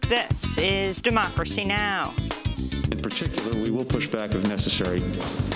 From this is Democracy Now! In particular, we will push back if necessary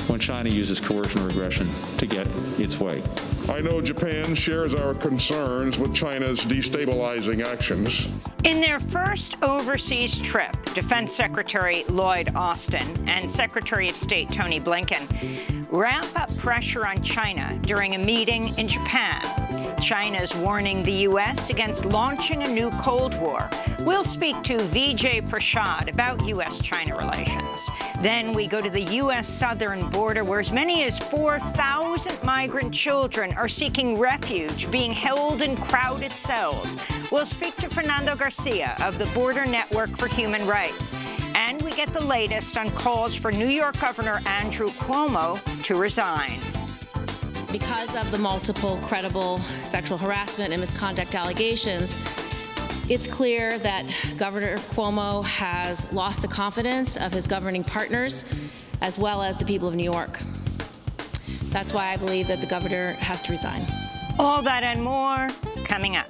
when China uses coercion or aggression to get its way. I know Japan shares our concerns with China's destabilizing actions. In their first overseas trip, Defense Secretary Lloyd Austin and Secretary of State Tony Blinken ramp up pressure on China during a meeting in Japan. China is warning the U.S. against launching a new Cold War. We'll speak to Vijay Prashad about U.S.-China relations. Then we go to the U.S. southern border, where as many as 4,000 migrant children are seeking refuge, being held in crowded cells. We'll speak to Fernando Garcia of the Border Network for Human Rights. And we get the latest on calls for New York Governor Andrew Cuomo to resign. Because of the multiple credible sexual harassment and misconduct allegations, it's clear that Governor Cuomo has lost the confidence of his governing partners as well as the people of New York. That's why I believe that the governor has to resign. All that and more coming up.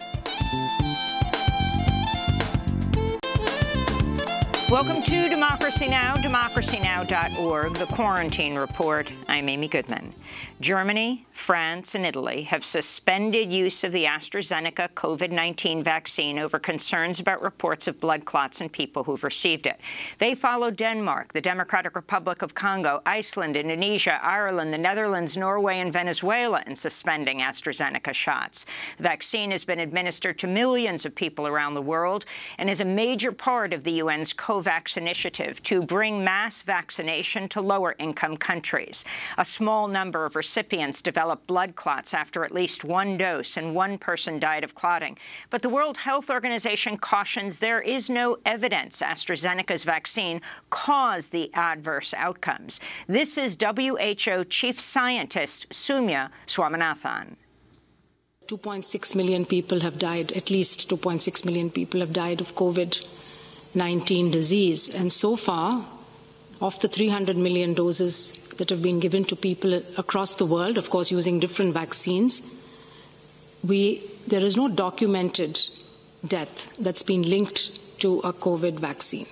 Welcome to Democracy Now!, democracynow.org, the Quarantine Report. I'm Amy Goodman. Germany, France, and Italy have suspended use of the AstraZeneca COVID-19 vaccine over concerns about reports of blood clots in people who've received it. They follow Denmark, the Democratic Republic of Congo, Iceland, Indonesia, Ireland, the Netherlands, Norway, and Venezuela in suspending AstraZeneca shots. The vaccine has been administered to millions of people around the world and is a major part of the UN's COVAX initiative to bring mass vaccination to lower-income countries. A small number of recipients developed blood clots after at least one dose, and one person died of clotting. But the World Health Organization cautions there is no evidence AstraZeneca's vaccine caused the adverse outcomes. This is WHO Chief Scientist Soumya Swaminathan. 2.6 million people have died, at least 2.6 million people have died of COVID-19 disease. And so far, of the 300 million doses that have been given to people across the world, of course, using different vaccines, we, there is no documented death that's been linked to a COVID vaccine.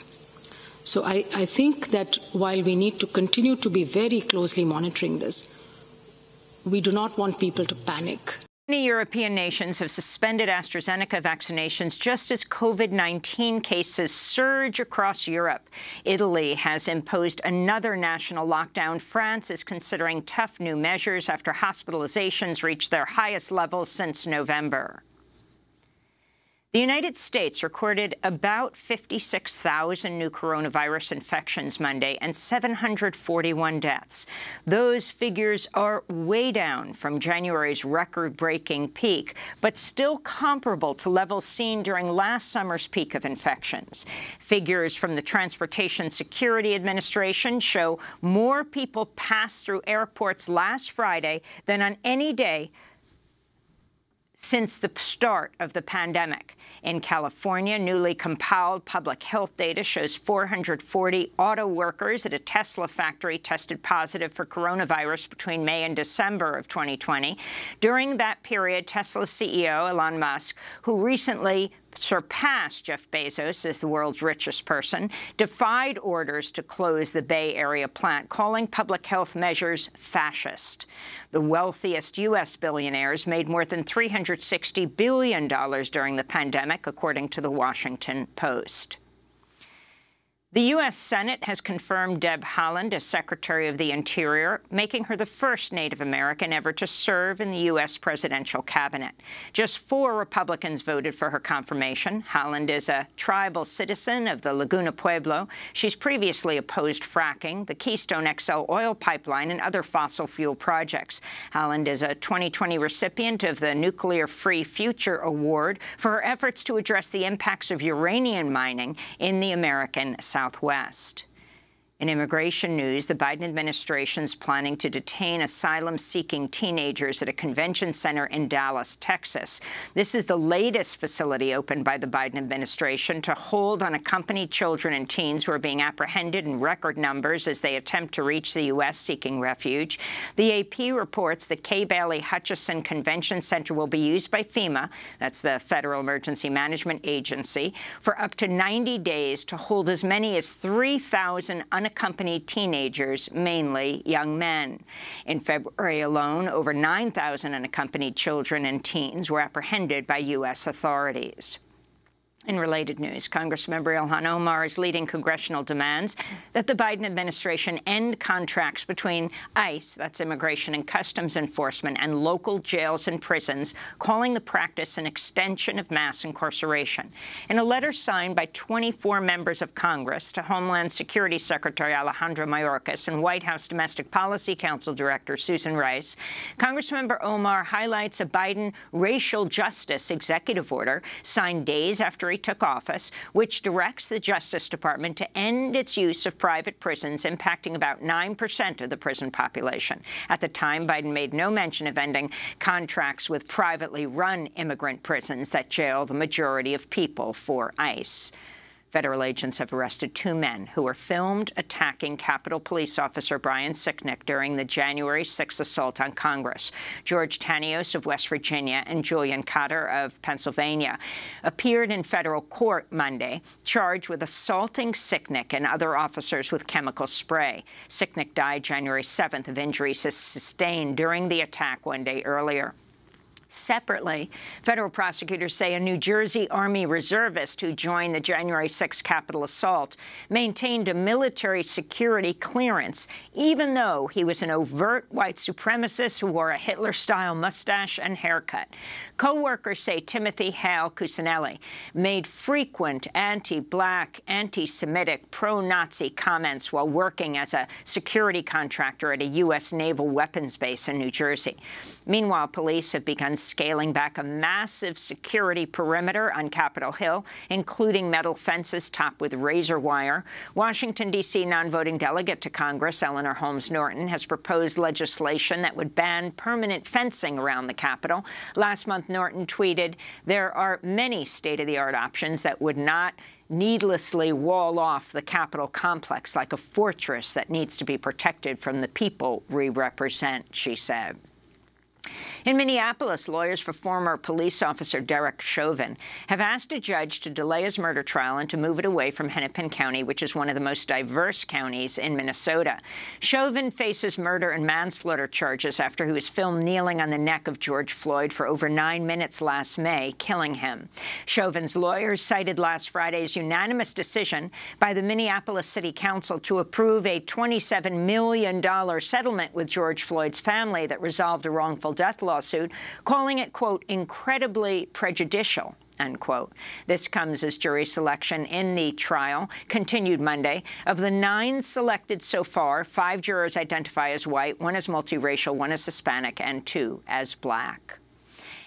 So I, I think that while we need to continue to be very closely monitoring this, we do not want people to panic. Many European nations have suspended AstraZeneca vaccinations just as COVID-19 cases surge across Europe. Italy has imposed another national lockdown. France is considering tough new measures after hospitalizations reached their highest levels since November. The United States recorded about 56,000 new coronavirus infections Monday and 741 deaths. Those figures are way down from January's record-breaking peak, but still comparable to levels seen during last summer's peak of infections. Figures from the Transportation Security Administration show more people passed through airports last Friday than on any day since the start of the pandemic. In California, newly compiled public health data shows 440 auto workers at a Tesla factory tested positive for coronavirus between May and December of 2020. During that period, Tesla CEO Elon Musk, who recently surpassed Jeff Bezos as the world's richest person, defied orders to close the Bay Area plant, calling public health measures fascist. The wealthiest U.S. billionaires made more than $360 billion during the pandemic, according to The Washington Post. The U.S. Senate has confirmed Deb Haaland as Secretary of the Interior, making her the first Native American ever to serve in the U.S. presidential cabinet. Just four Republicans voted for her confirmation. Haaland is a tribal citizen of the Laguna Pueblo. She's previously opposed fracking, the Keystone XL oil pipeline, and other fossil fuel projects. Haaland is a 2020 recipient of the Nuclear Free Future Award for her efforts to address the impacts of uranium mining in the American South. Southwest. In immigration news, the Biden administration is planning to detain asylum-seeking teenagers at a convention center in Dallas, Texas. This is the latest facility opened by the Biden administration to hold unaccompanied children and teens who are being apprehended in record numbers as they attempt to reach the U.S. seeking refuge. The AP reports the Kay Bailey Hutchison Convention Center will be used by FEMA, that's the Federal Emergency Management Agency, for up to 90 days to hold as many as 3,000 unaccompanied unaccompanied teenagers, mainly young men. In February alone, over 9,000 unaccompanied children and teens were apprehended by U.S. authorities. In related news, Congressmember Ilhan Omar is leading congressional demands that the Biden administration end contracts between ICE, that's Immigration and Customs Enforcement, and local jails and prisons, calling the practice an extension of mass incarceration. In a letter signed by 24 members of Congress to Homeland Security Secretary Alejandro Mayorkas and White House Domestic Policy Council Director Susan Rice, Congressmember Omar highlights a Biden racial justice executive order signed days after he took office, which directs the Justice Department to end its use of private prisons, impacting about 9 percent of the prison population. At the time, Biden made no mention of ending contracts with privately run immigrant prisons that jail the majority of people for ICE. Federal agents have arrested two men who were filmed attacking Capitol Police Officer Brian Sicknick during the January 6 assault on Congress. George Tanios of West Virginia and Julian Khater of Pennsylvania appeared in federal court Monday, charged with assaulting Sicknick and other officers with chemical spray. Sicknick died January 7th of injuries sustained during the attack one day earlier. Separately, federal prosecutors say a New Jersey Army reservist who joined the January 6 Capitol assault maintained a military security clearance, even though he was an overt white supremacist who wore a Hitler-style mustache and haircut. Co-workers say Timothy Hale Cusanelli made frequent anti-black, anti-Semitic, pro-Nazi comments while working as a security contractor at a U.S. naval weapons base in New Jersey. Meanwhile, police have begun scaling back a massive security perimeter on Capitol Hill, including metal fences topped with razor wire. Washington, D.C. non-voting delegate to Congress, Eleanor Holmes Norton, has proposed legislation that would ban permanent fencing around the Capitol. Last month, Norton tweeted, there are many state-of-the-art options that would not needlessly wall off the Capitol complex like a fortress that needs to be protected from the people we represent, she said. In Minneapolis, lawyers for former police officer Derek Chauvin have asked a judge to delay his murder trial and to move it away from Hennepin County, which is one of the most diverse counties in Minnesota. Chauvin faces murder and manslaughter charges after he was filmed kneeling on the neck of George Floyd for over nine minutes last May, killing him. Chauvin's lawyers cited last Friday's unanimous decision by the Minneapolis City Council to approve a $27 million settlement with George Floyd's family that resolved a wrongful death lawsuit, calling it, quote, incredibly prejudicial. Unquote. This comes as jury selection in the trial continued Monday. Of the nine selected so far, five jurors identify as white, one as multiracial, one as Hispanic, and two as black.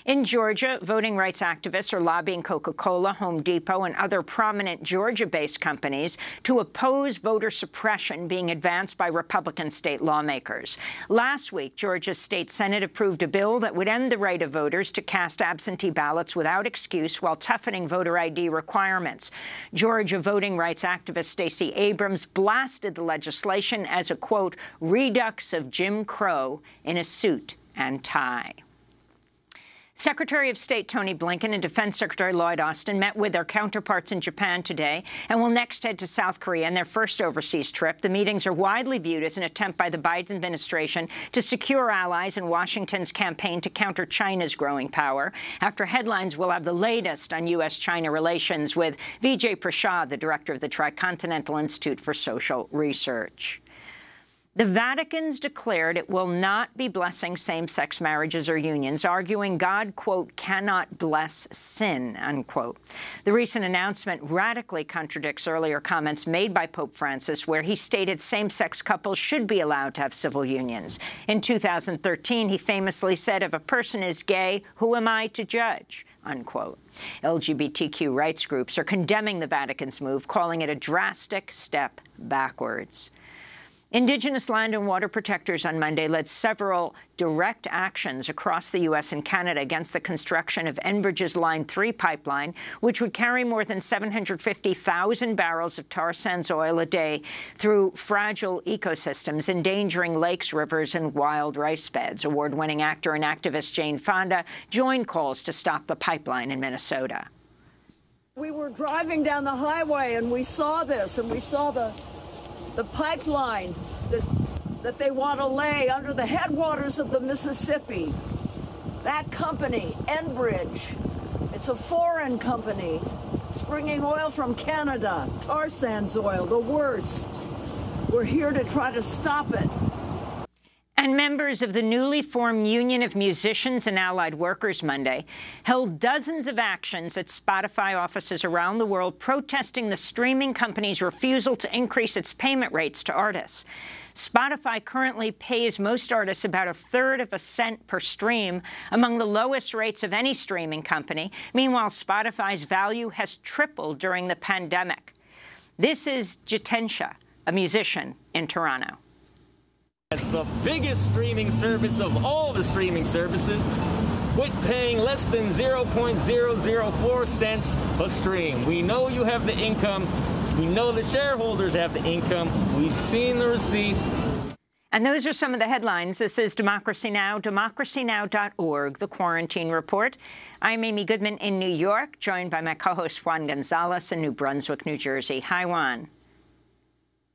In Georgia, voting rights activists are lobbying Coca-Cola, Home Depot, and other prominent Georgia-based companies to oppose voter suppression being advanced by Republican state lawmakers. Last week, Georgia's state Senate approved a bill that would end the right of voters to cast absentee ballots without excuse while toughening voter ID requirements. Georgia voting rights activist Stacey Abrams blasted the legislation as a, quote, redux of Jim Crow in a suit and tie. Secretary of State Tony Blinken and Defense Secretary Lloyd Austin met with their counterparts in Japan today and will next head to South Korea in their first overseas trip. The meetings are widely viewed as an attempt by the Biden administration to secure allies in Washington's campaign to counter China's growing power. After headlines, we'll have the latest on U.S.-China relations with Vijay Prashad, the director of the Tricontinental Institute for Social Research. The Vatican's declared it will not be blessing same-sex marriages or unions, arguing God, quote, cannot bless sin, unquote. The recent announcement radically contradicts earlier comments made by Pope Francis, where he stated same-sex couples should be allowed to have civil unions. In 2013, he famously said, if a person is gay, who am I to judge? Unquote. LGBTQ rights groups are condemning the Vatican's move, calling it a drastic step backwards. Indigenous land and water protectors on Monday led several direct actions across the U.S. and Canada against the construction of Enbridge's Line 3 pipeline, which would carry more than 750,000 barrels of tar sands oil a day through fragile ecosystems, endangering lakes, rivers, and wild rice beds. Award-winning actor and activist Jane Fonda joined calls to stop the pipeline in Minnesota. We were driving down the highway and we saw this, and we saw the the pipeline that, that they want to lay under the headwaters of the Mississippi. That company, Enbridge, it's a foreign company. It's bringing oil from Canada, tar sands oil, the worst. We're here to try to stop it. And members of the newly formed Union of Musicians and Allied Workers Monday held dozens of actions at Spotify offices around the world protesting the streaming company's refusal to increase its payment rates to artists. Spotify currently pays most artists about a third of a cent per stream, among the lowest rates of any streaming company. Meanwhile, Spotify's value has tripled during the pandemic. This is Jitensha, a musician in Toronto. As the biggest streaming service of all the streaming services, with paying less than 0.004 cents a stream. We know you have the income. We know the shareholders have the income. We've seen the receipts. And those are some of the headlines. This is Democracy Now!, democracynow.org, the Quarantine Report. I'm Amy Goodman in New York, joined by my co-host Juan Gonzalez in New Brunswick, New Jersey. Hi, Juan.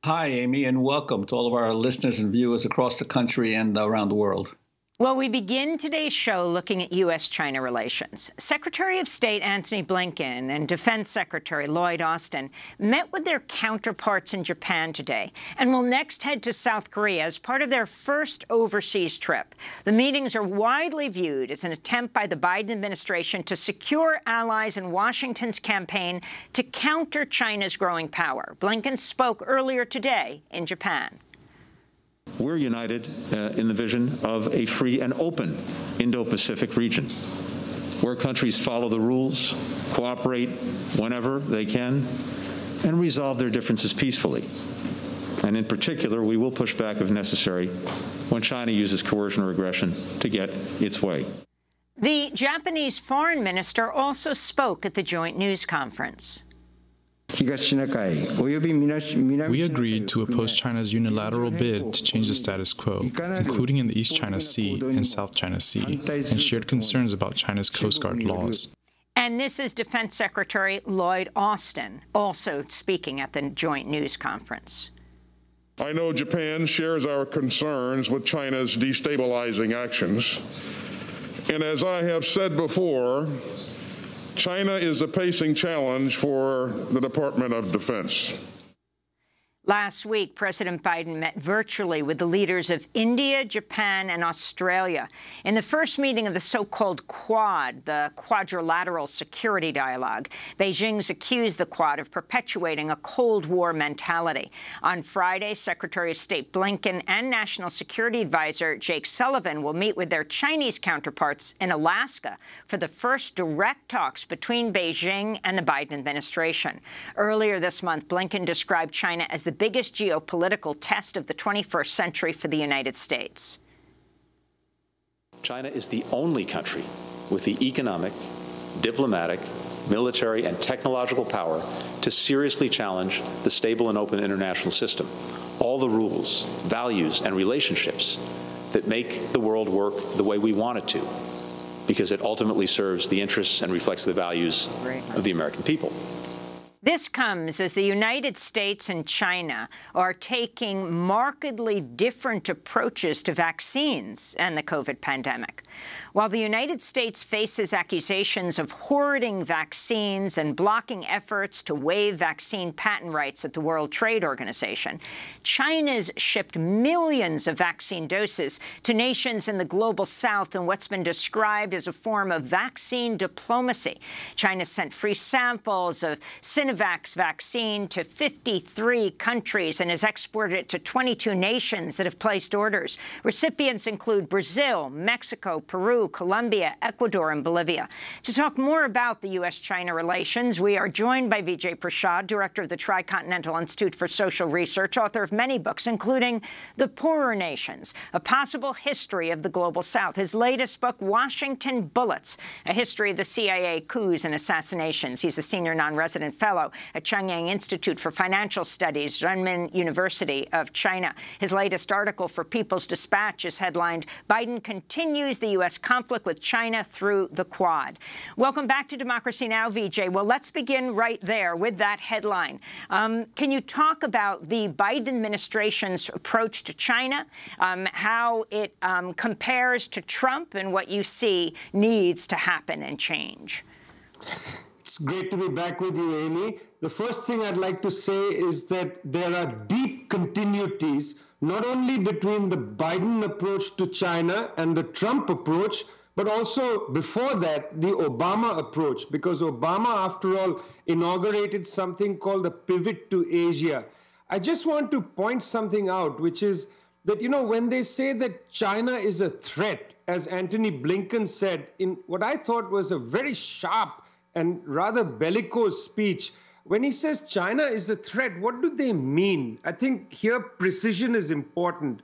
Hi, Amy, and welcome to all of our listeners and viewers across the country and around the world. Well, we begin today's show looking at U.S.-China relations. Secretary of State Antony Blinken and Defense Secretary Lloyd Austin met with their counterparts in Japan today and will next head to South Korea as part of their first overseas trip. The meetings are widely viewed as an attempt by the Biden administration to secure allies in Washington's campaign to counter China's growing power. Blinken spoke earlier today in Japan. We're united uh, in the vision of a free and open Indo-Pacific region where countries follow the rules, cooperate whenever they can, and resolve their differences peacefully. And in particular, we will push back if necessary when China uses coercion or aggression to get its way. The Japanese foreign minister also spoke at the joint news conference. We agreed to oppose China's unilateral bid to change the status quo, including in the East China Sea and South China Sea, and shared concerns about China's Coast Guard laws. And this is Defense Secretary Lloyd Austin, also speaking at the joint news conference. I know Japan shares our concerns with China's destabilizing actions. And as I have said before, China is a pacing challenge for the Department of Defense. Last week, President Biden met virtually with the leaders of India, Japan and Australia in the first meeting of the so-called Quad, the Quadrilateral Security Dialogue. Beijing's accused the Quad of perpetuating a Cold War mentality. On Friday, Secretary of State Blinken and National Security Advisor Jake Sullivan will meet with their Chinese counterparts in Alaska for the first direct talks between Beijing and the Biden administration. Earlier this month, Blinken described China as the biggest geopolitical test of the 21st century for the United States. China is the only country with the economic, diplomatic, military, and technological power to seriously challenge the stable and open international system. All the rules, values, and relationships that make the world work the way we want it to, because it ultimately serves the interests and reflects the values of the American people. This comes as the United States and China are taking markedly different approaches to vaccines and the COVID pandemic. While the United States faces accusations of hoarding vaccines and blocking efforts to waive vaccine patent rights at the World Trade Organization, China's shipped millions of vaccine doses to nations in the global south in what's been described as a form of vaccine diplomacy. China sent free samples of Sinovac vaccine to 53 countries and has exported it to 22 nations that have placed orders. Recipients include Brazil, Mexico, Peru, Colombia, Ecuador, and Bolivia. To talk more about the U.S.-China relations, we are joined by Vijay Prashad, director of the Tricontinental Institute for Social Research, author of many books, including The Poorer Nations, A Possible History of the Global South. His latest book, Washington Bullets, A History of the CIA Coups and Assassinations. He's a senior non-resident fellow at Chongyang Institute for Financial Studies, Renmin University of China. His latest article for People's Dispatch is headlined, Biden Continues the U.S. Conflict with China Through the Quad. Welcome back to Democracy Now!, Vijay. Well, let's begin right there with that headline. Um, can you talk about the Biden administration's approach to China, um, how it um, compares to Trump, and what you see needs to happen and change? It's great to be back with you, Amy. The first thing I'd like to say is that there are deep continuities not only between the Biden approach to China and the Trump approach, but also before that, the Obama approach, because Obama, after all, inaugurated something called the pivot to Asia. I just want to point something out, which is that, you know, when they say that China is a threat, as Antony Blinken said in what I thought was a very sharp and rather bellicose speech, when he says China is a threat, what do they mean? I think here precision is important.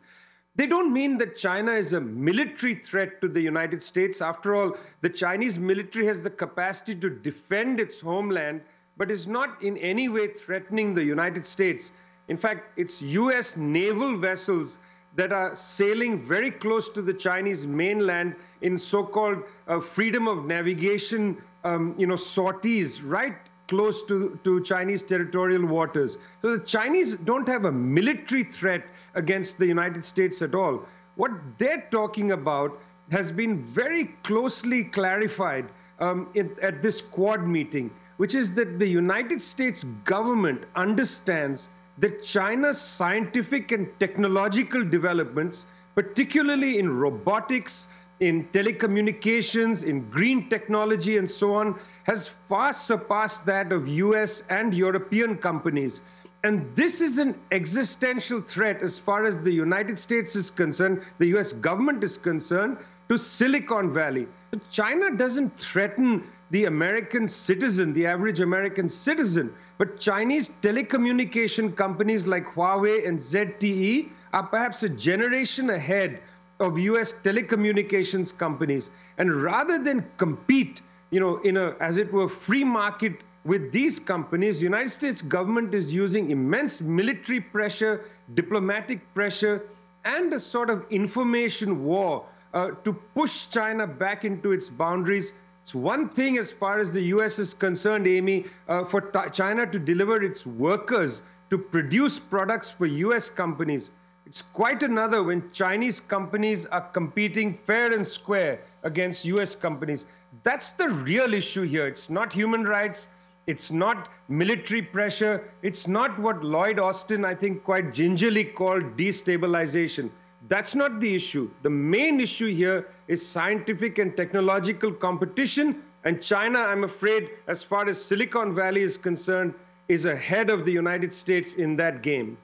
They don't mean that China is a military threat to the United States. After all, the Chinese military has the capacity to defend its homeland, but is not in any way threatening the United States. In fact, it's US naval vessels that are sailing very close to the Chinese mainland in so-called uh, freedom of navigation, um, you know, sorties right close to, to Chinese territorial waters. So the Chinese don't have a military threat against the United States at all. What they're talking about has been very closely clarified um, in, at this Quad meeting, which is that the United States government understands that China's scientific and technological developments, particularly in robotics, in telecommunications, in green technology, and so on, has far surpassed that of US and European companies. And this is an existential threat as far as the United States is concerned, the US government is concerned, to Silicon Valley. China doesn't threaten the American citizen, the average American citizen, but Chinese telecommunication companies like Huawei and ZTE are perhaps a generation ahead of US telecommunications companies. And rather than compete, you know, in a, as it were, free market with these companies, United States government is using immense military pressure, diplomatic pressure, and a sort of information war uh, to push China back into its boundaries. It's one thing as far as the U.S. is concerned, Amy, uh, for China to deliver its workers to produce products for U.S. companies. It's quite another when Chinese companies are competing fair and square against US companies. That's the real issue here. It's not human rights. It's not military pressure. It's not what Lloyd Austin, I think, quite gingerly called destabilization. That's not the issue. The main issue here is scientific and technological competition. And China, I'm afraid, as far as Silicon Valley is concerned, is ahead of the United States in that game.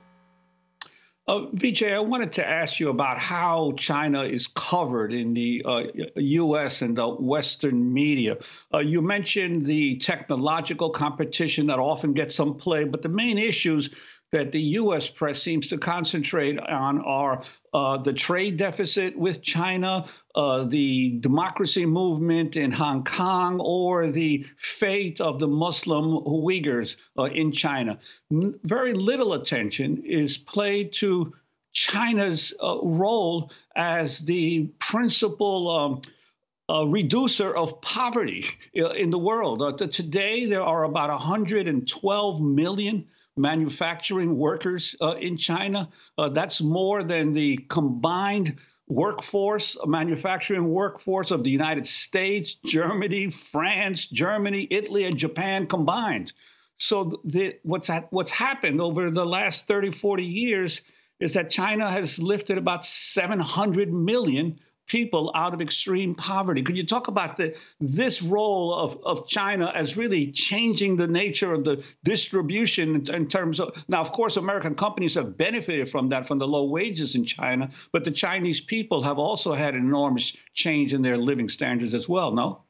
Uh, Vijay, I wanted to ask you about how China is covered in the uh, U.S. and the Western media. Uh, you mentioned the technological competition that often gets some play, but the main issues that the U.S. press seems to concentrate on are uh, the trade deficit with China, uh, the democracy movement in Hong Kong, or the fate of the Muslim Uyghurs uh, in China. N- very little attention is paid to China's uh, role as the principal. Um, uh, reducer of poverty uh, in the world. Today, there are about 112 million manufacturing workers uh, in China. Uh, that's more than the combined workforce, manufacturing workforce of the United States, Germany, France, Germany, Italy, and Japan combined. So the, what's, what's happened over the last 30, 40 years is that China has lifted about 700 million people out of extreme poverty. Could you talk about the, this role of, of China as really changing the nature of the distribution in, in terms of now, of course, American companies have benefited from that, from the low wages in China, but the Chinese people have also had enormous change in their living standards as well, no?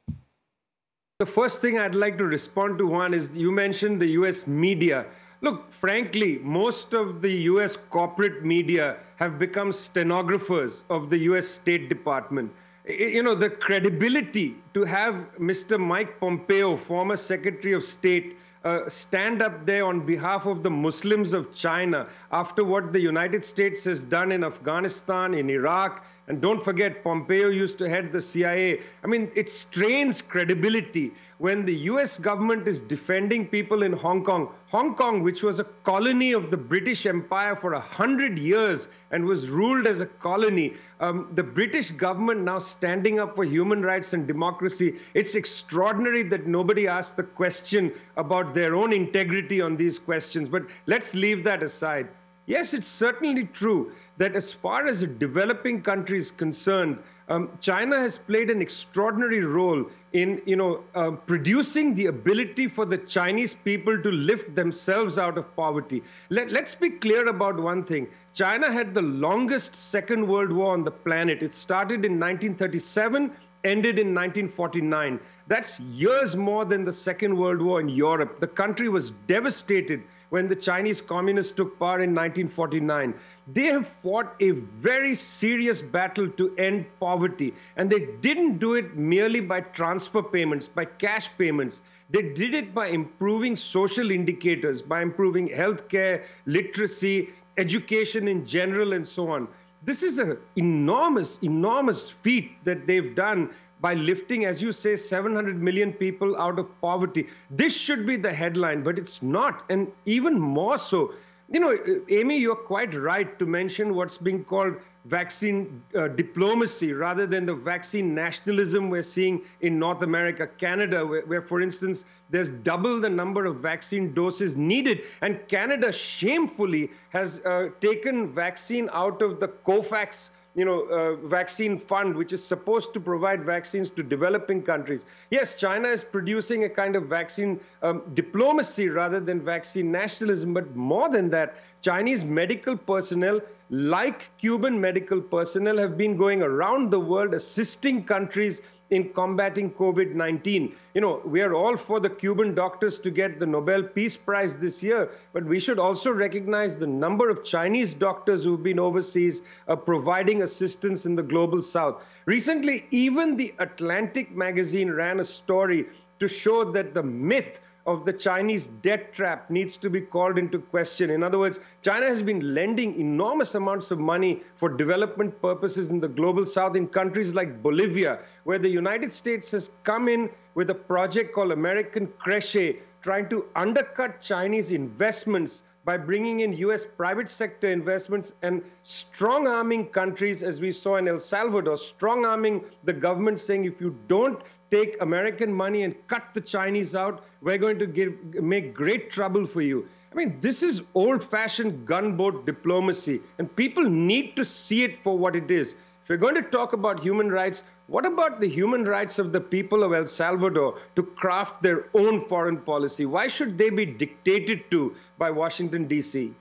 The first thing I'd like to respond to, Juan, is you mentioned the US media. Look, frankly, most of the US corporate media have become stenographers of the US State Department. You know, the credibility to have Mr. Mike Pompeo, former Secretary of State, uh, stand up there on behalf of the Muslims of China after what the United States has done in Afghanistan, in Iraq, and don't forget, Pompeo used to head the CIA. I mean, it strains credibility when the US government is defending people in Hong Kong. Hong Kong, which was a colony of the British Empire for a hundred years and was ruled as a colony, um, the British government now standing up for human rights and democracy. It's extraordinary that nobody asked the question about their own integrity on these questions. But let's leave that aside. Yes, it's certainly true that as far as a developing country is concerned, um, China has played an extraordinary role in, you know, uh, producing the ability for the Chinese people to lift themselves out of poverty. Let, let's be clear about one thing. China had the longest Second World War on the planet. It started in 1937, ended in 1949. That's years more than the Second World War in Europe. The country was devastated when the Chinese communists took power in 1949. They have fought a very serious battle to end poverty. And they didn't do it merely by transfer payments, by cash payments. They did it by improving social indicators, by improving healthcare, literacy, education in general, and so on. This is an enormous, enormous feat that they've done by lifting, as you say, 700 million people out of poverty. This should be the headline, but it's not. And even more so, you know, Amy, you're quite right to mention what's being called vaccine uh, diplomacy rather than the vaccine nationalism we're seeing in North America, Canada, where, where, for instance, there's double the number of vaccine doses needed. And Canada shamefully has uh, taken vaccine out of the COVAX you know, uh, vaccine fund, which is supposed to provide vaccines to developing countries. Yes, China is producing a kind of vaccine um, diplomacy rather than vaccine nationalism. But more than that, Chinese medical personnel, like Cuban medical personnel, have been going around the world assisting countries in combating COVID 19. You know, we are all for the Cuban doctors to get the Nobel Peace Prize this year, but we should also recognize the number of Chinese doctors who've been overseas uh, providing assistance in the global south. Recently, even the Atlantic magazine ran a story to show that the myth of the Chinese debt trap needs to be called into question. In other words, China has been lending enormous amounts of money for development purposes in the global south in countries like Bolivia, where the United States has come in with a project called America Crece, trying to undercut Chinese investments by bringing in US private sector investments and strong arming countries, as we saw in El Salvador, strong arming the government saying if you don't take American money and cut the Chinese out, we're going to give, make great trouble for you. I mean, this is old fashioned gunboat diplomacy, and people need to see it for what it is. If we're going to talk about human rights, what about the human rights of the people of El Salvador to craft their own foreign policy? Why should they be dictated to by Washington, D.C.?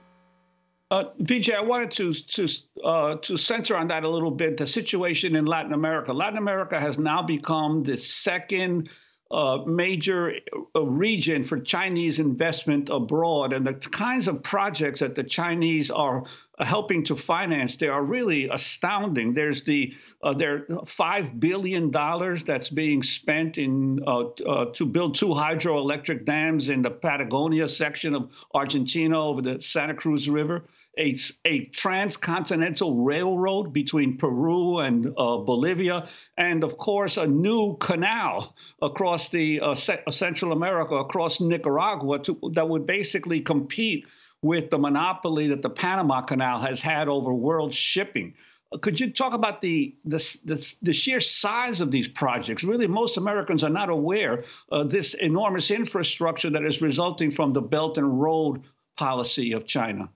Uh, Vijay, I wanted to to uh, to center on that a little bit. The situation in Latin America. Latin America has now become the second uh, major uh, region for Chinese investment abroad, and the kinds of projects that the Chinese are helping to finance they are really astounding. There's the uh, there five billion dollars that's being spent in uh, uh, to build two hydroelectric dams in the Patagonia section of Argentina over the Santa Cruz River a, a transcontinental railroad between Peru and uh, Bolivia, and of course, a new canal across the uh, uh, Central America, across Nicaragua, to, that would basically compete with the monopoly that the Panama Canal has had over world shipping. Could you talk about the, the, the, the, sheer size of these projects? Really, most Americans are not aware of this enormous infrastructure that is resulting from the Belt and Road policy of China.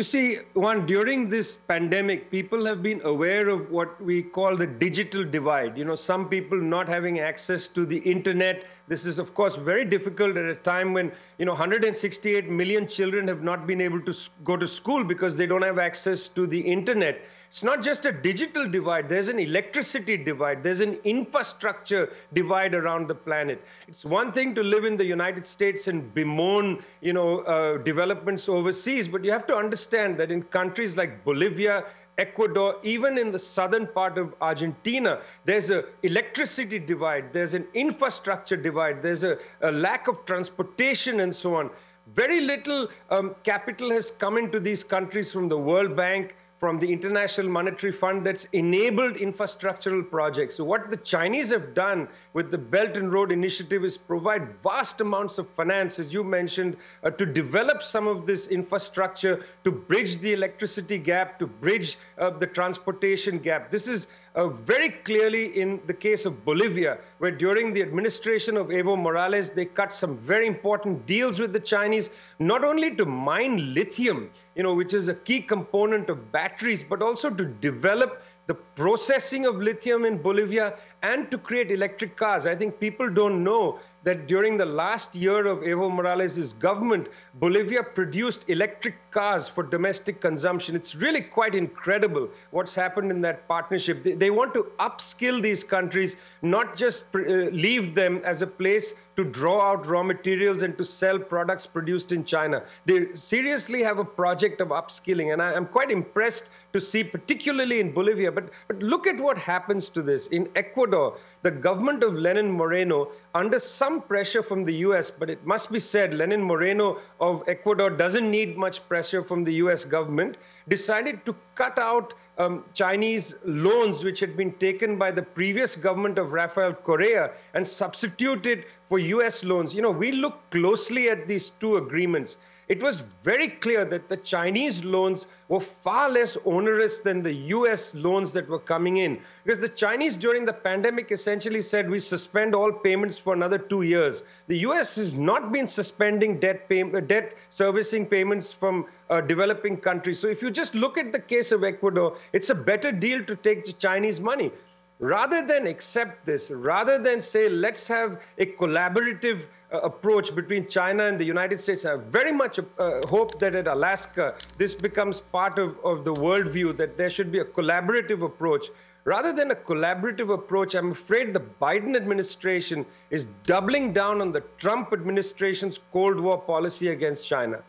You see, Juan, during this pandemic, people have been aware of what we call the digital divide. You know, some people not having access to the internet. This is, of course, very difficult at a time when, you know, 168 million children have not been able to go to school because they don't have access to the internet. It's not just a digital divide, there's an electricity divide, there's an infrastructure divide around the planet. It's one thing to live in the United States and bemoan, you know, uh, developments overseas, but you have to understand that in countries like Bolivia, Ecuador, even in the southern part of Argentina, there's an electricity divide, there's an infrastructure divide, there's a, a lack of transportation and so on. Very little um, capital has come into these countries from the World Bank, from the International Monetary Fund that's enabled infrastructural projects. So what the Chinese have done with the Belt and Road Initiative is provide vast amounts of finance, as you mentioned, uh, to develop some of this infrastructure, to bridge the electricity gap, to bridge uh, the transportation gap. This is uh, very clearly in the case of Bolivia, where during the administration of Evo Morales, they cut some very important deals with the Chinese, not only to mine lithium, you know, which is a key component of batteries, but also to develop the processing of lithium in Bolivia and to create electric cars. I think people don't know that during the last year of Evo Morales' government, Bolivia produced electric cars for domestic consumption. It's really quite incredible what's happened in that partnership. They, they want to upskill these countries, not just uh, leave them as a place to draw out raw materials and to sell products produced in China. They seriously have a project of upskilling, and I, am quite impressed to see, particularly in Bolivia. But, but look at what happens to this. In Ecuador, the government of Lenin Moreno, under some pressure from the US, but it must be said, Lenin Moreno of Ecuador doesn't need much pressure from the US government, decided to cut out um, Chinese loans which had been taken by the previous government of Rafael Correa and substituted for US loans. You know, we look closely at these two agreements it was very clear that the Chinese loans were far less onerous than the US loans that were coming in. Because the Chinese during the pandemic essentially said we suspend all payments for another two years. The US has not been suspending debt, pay- debt servicing payments from uh, developing countries. So if you just look at the case of Ecuador, it's a better deal to take the Chinese money. Rather than accept this, rather than say, let's have a collaborative uh, approach between China and the United States, I very much uh, hope that at Alaska, this becomes part of, of the worldview, that there should be a collaborative approach. Rather than a collaborative approach, I'm afraid the Biden administration is doubling down on the Trump administration's Cold War policy against China.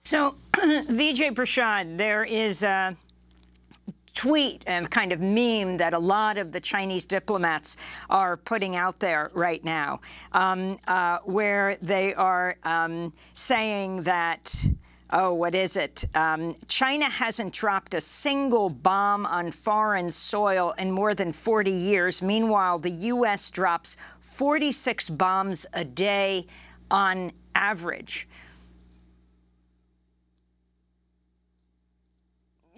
So, Vijay Prashad, there is a tweet and kind of meme that a lot of the Chinese diplomats are putting out there right now, um, uh, where they are um, saying that oh, what is it? Um, China hasn't dropped a single bomb on foreign soil in more than 40 years. Meanwhile, the U.S. drops 46 bombs a day on average.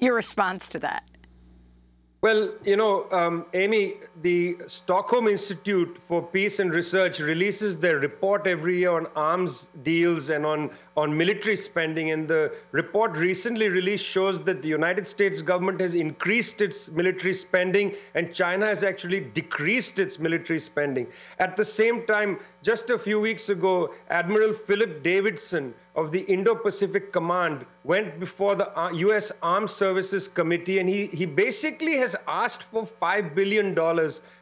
Your response to that? Well, you know, um, Amy, the Stockholm Institute for Peace and Research releases their report every year on arms deals and on, on military spending. And the report recently released shows that the United States government has increased its military spending and China has actually decreased its military spending. At the same time, just a few weeks ago, Admiral Philip Davidson of the Indo-Pacific Command went before the U.S. Uh, Armed Services Committee, and he, he basically has asked for $5 billion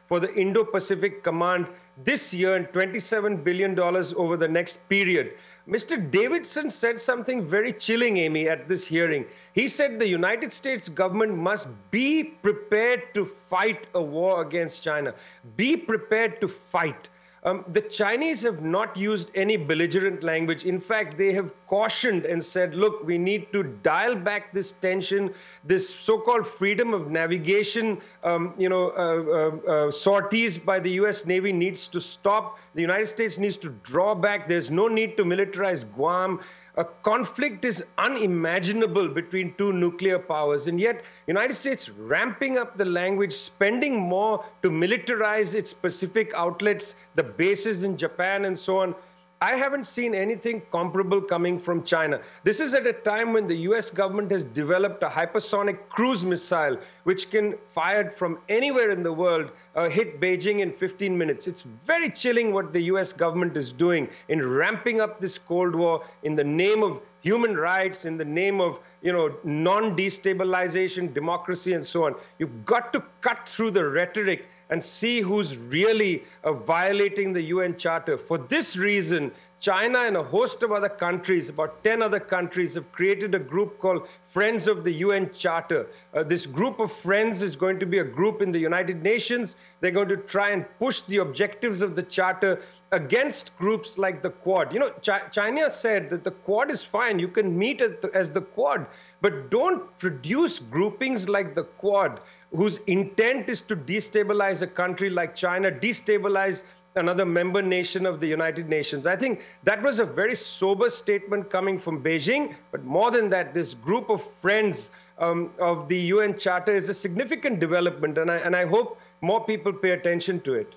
for the Indo-Pacific Command this year and $27 billion over the next period. Mr. Davidson said something very chilling, Amy, at this hearing. He said the United States government must be prepared to fight a war against China. Be prepared to fight. Um, the Chinese have not used any belligerent language. In fact, they have cautioned and said, look, we need to dial back this tension, this so-called freedom of navigation, um, you know, uh, uh, uh, sorties by the U.S. Navy needs to stop. The United States needs to draw back. There's no need to militarize Guam a conflict is unimaginable between two nuclear powers and yet united states ramping up the language spending more to militarize its pacific outlets the bases in japan and so on I haven't seen anything comparable coming from China. This is at a time when the US government has developed a hypersonic cruise missile, which can, fired from anywhere in the world, uh, hit Beijing in 15 minutes. It's very chilling what the US government is doing in ramping up this Cold War in the name of human rights, in the name of you know, non-destabilization, democracy, and so on. You've got to cut through the rhetoric and see who's really uh, violating the UN Charter. For this reason, China and a host of other countries, about 10 other countries, have created a group called Friends of the UN Charter. Uh, this group of friends is going to be a group in the United Nations. They're going to try and push the objectives of the Charter against groups like the Quad. You know, Ch- China said that the Quad is fine. You can meet the, as the Quad, but don't produce groupings like the Quad whose intent is to destabilize a country like China, destabilize another member nation of the United Nations. I think that was a very sober statement coming from Beijing. But more than that, this group of friends um, of the UN Charter is a significant development, and I, and I hope more people pay attention to it.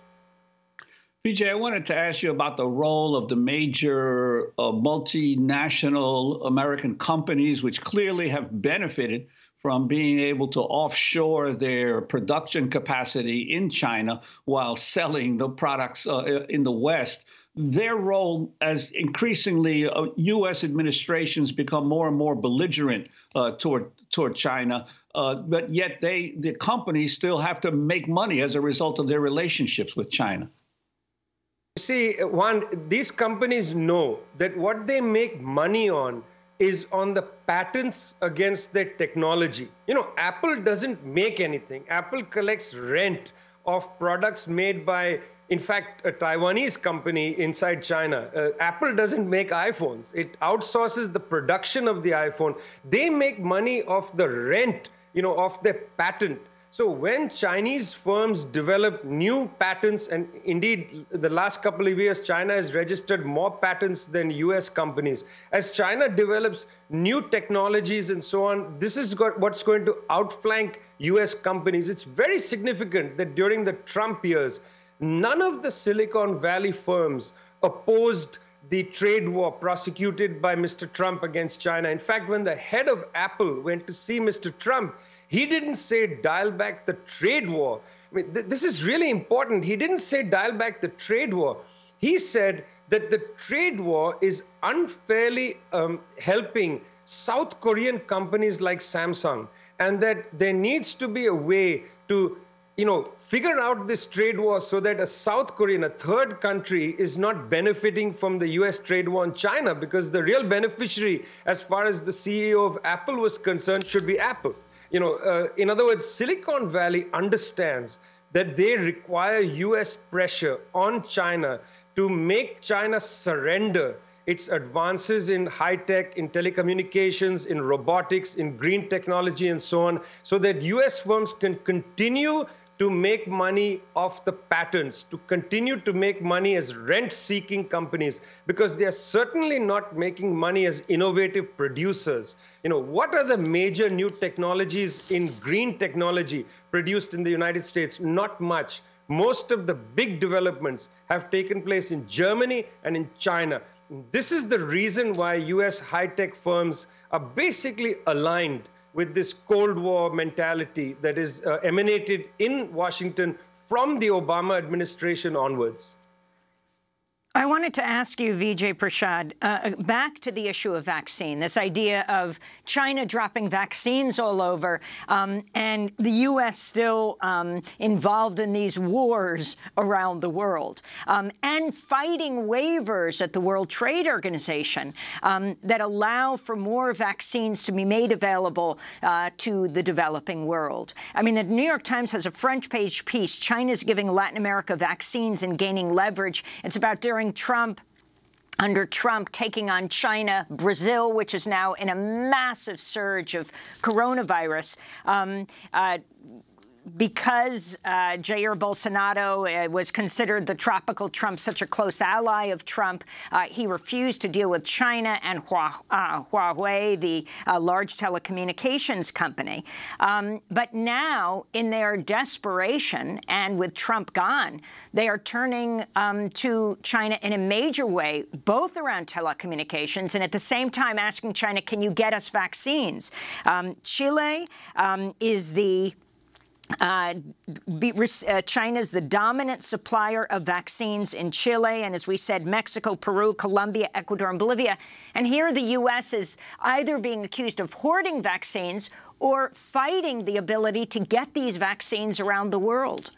Vijay, I wanted to ask you about the role of the major uh, multinational American companies, which clearly have benefited from being able to offshore their production capacity in China while selling the products uh, in the West. Their role as increasingly uh, U.S. administrations become more and more belligerent uh, toward toward China, uh, but yet they the companies still have to make money as a result of their relationships with China. You see, one, these companies know that what they make money on is on the patents against their technology. You know, Apple doesn't make anything. Apple collects rent of products made by, in fact, a Taiwanese company inside China. Uh, Apple doesn't make iPhones, it outsources the production of the iPhone. They make money off the rent, you know, of their patent. So when Chinese firms develop new patents, and indeed the last couple of years, China has registered more patents than US companies. As China develops new technologies and so on, this is what's going to outflank US companies. It's very significant that during the Trump years, none of the Silicon Valley firms opposed the trade war prosecuted by Mr. Trump against China. In fact, when the head of Apple went to see Mr. Trump, he didn't say dial back the trade war. I mean, th- this is really important. He didn't say dial back the trade war. He said that the trade war is unfairly um, helping South Korean companies like Samsung, and that there needs to be a way to, you know, figure out this trade war so that a South Korean, a third country, is not benefiting from the US trade war on China, because the real beneficiary, as far as the CEO of Apple was concerned, should be Apple. You know, uh, in other words, Silicon Valley understands that they require US pressure on China to make China surrender its advances in high tech, in telecommunications, in robotics, in green technology, and so on, so that US firms can continue to make money off the patents, to continue to make money as rent seeking companies, because they are certainly not making money as innovative producers. You know, what are the major new technologies in green technology produced in the United States? Not much. Most of the big developments have taken place in Germany and in China. This is the reason why US high tech firms are basically aligned with this Cold War mentality that is uh, emanated in Washington from the Obama administration onwards. I wanted to ask you, Vijay Prashad, uh, back to the issue of vaccine, this idea of China dropping vaccines all over um, and the U.S. still um, involved in these wars around the world um, and fighting waivers at the World Trade Organization um, that allow for more vaccines to be made available uh, to the developing world. I mean, the New York Times has a front page piece, China's giving Latin America vaccines and gaining leverage. It's about during during Trump under Trump taking on China, Brazil, which is now in a massive surge of coronavirus. Um, uh, because uh, Jair Bolsonaro uh, was considered the tropical Trump, such a close ally of Trump, uh, he refused to deal with China and uh, Huawei, the uh, large telecommunications company. Um, but now, in their desperation, and with Trump gone, they are turning um, to China in a major way, both around telecommunications and at the same time asking China, can you get us vaccines? Um, Chile um, is the uh, be, uh, China's the dominant supplier of vaccines in Chile, and as we said, Mexico, Peru, Colombia, Ecuador, and Bolivia. And here the U.S. is either being accused of hoarding vaccines or fighting the ability to get these vaccines around the world.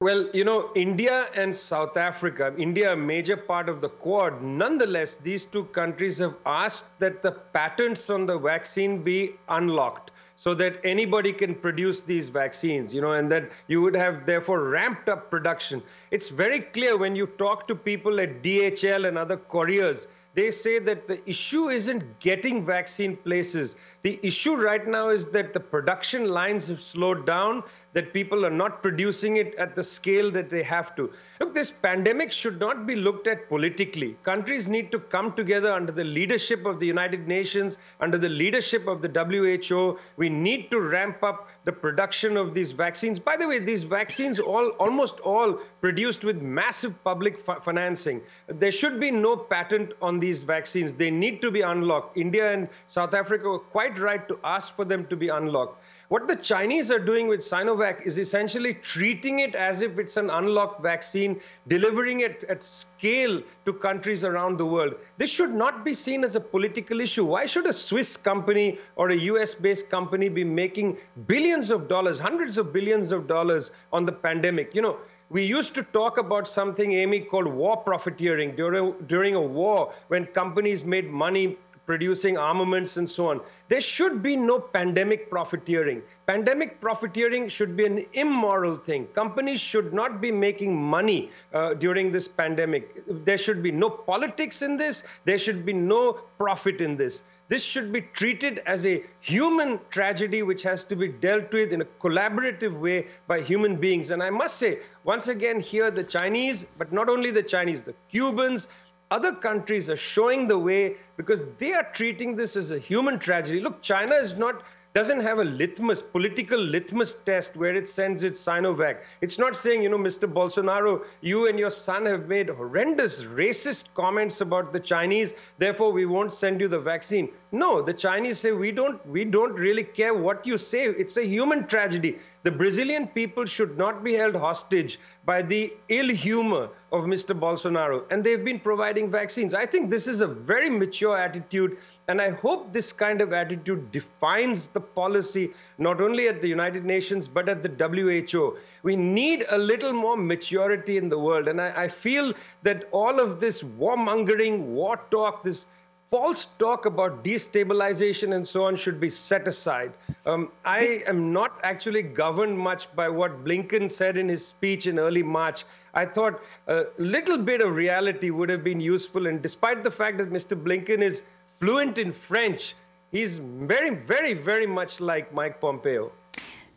Well, you know, India and South Africa, India, a major part of the Quad, nonetheless, these two countries have asked that the patents on the vaccine be unlocked so that anybody can produce these vaccines, you know, and that you would have therefore ramped up production. It's very clear when you talk to people at DHL and other couriers, they say that the issue isn't getting vaccine places. The issue right now is that the production lines have slowed down that people are not producing it at the scale that they have to. Look, this pandemic should not be looked at politically. Countries need to come together under the leadership of the United Nations, under the leadership of the WHO. We need to ramp up the production of these vaccines. By the way, these vaccines all almost all produced with massive public financing. There should be no patent on these vaccines. They need to be unlocked. India and South Africa were quite right to ask for them to be unlocked. What the Chinese are doing with Sinovac is essentially treating it as if it's an unlocked vaccine, delivering it at scale to countries around the world. This should not be seen as a political issue. Why should a Swiss company or a US based company be making billions of dollars, hundreds of billions of dollars on the pandemic? You know, we used to talk about something, Amy, called war profiteering during, during a war when companies made money producing armaments and so on. There should be no pandemic profiteering. Pandemic profiteering should be an immoral thing. Companies should not be making money uh, during this pandemic. There should be no politics in this. There should be no profit in this. This should be treated as a human tragedy which has to be dealt with in a collaborative way by human beings. And I must say, once again, here the Chinese, but not only the Chinese, the Cubans, other countries are showing the way because they are treating this as a human tragedy. Look, China is not doesn't have a litmus, political litmus test where it sends its Sinovac. It's not saying, you know, Mr. Bolsonaro, you and your son have made horrendous racist comments about the Chinese, therefore we won't send you the vaccine. No, the Chinese say we don't we don't really care what you say. It's a human tragedy. The Brazilian people should not be held hostage by the ill humor of Mr. Bolsonaro. And they've been providing vaccines. I think this is a very mature attitude and I hope this kind of attitude defines the policy not only at the United Nations, but at the WHO. We need a little more maturity in the world. And I, I feel that all of this warmongering, war talk, this false talk about destabilization and so on should be set aside. Um, I am not actually governed much by what Blinken said in his speech in early March. I thought a little bit of reality would have been useful. And despite the fact that Mr. Blinken is fluent in French. He's very, very, very much like Mike Pompeo.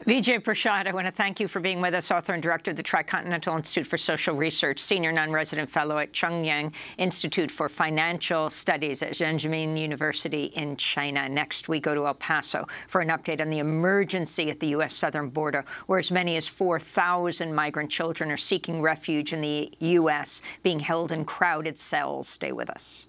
Vijay Prashad, I want to thank you for being with us, author and director of the Tricontinental Institute for Social Research, senior non-resident fellow at Chongyang Institute for Financial Studies at Zhenjiang University in China. Next, we go to El Paso for an update on the emergency at the U.S. southern border, where as many as 4,000 migrant children are seeking refuge in the U.S., being held in crowded cells. Stay with us.